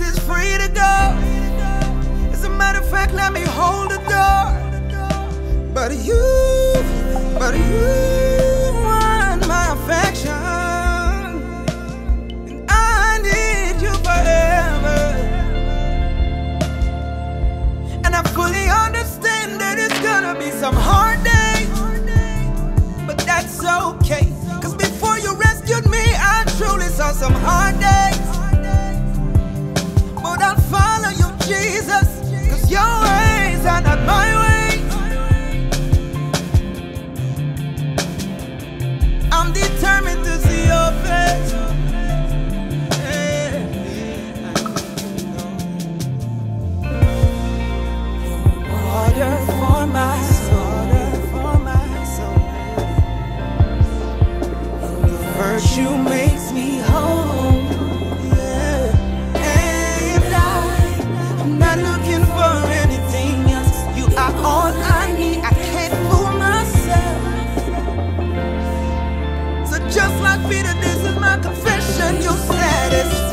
is free to go. As a matter of fact, let me hold the door. But you, but you want my affection. And I need you forever. And I fully understand that it's gonna be some hard days but that's okay. Cause before you rescued me, I truly saw some heart. Jesus, cause your ways are not my ways. I'm determined to see your face. Water for my soul. Your virtue makes me whole. and you'll satisfy.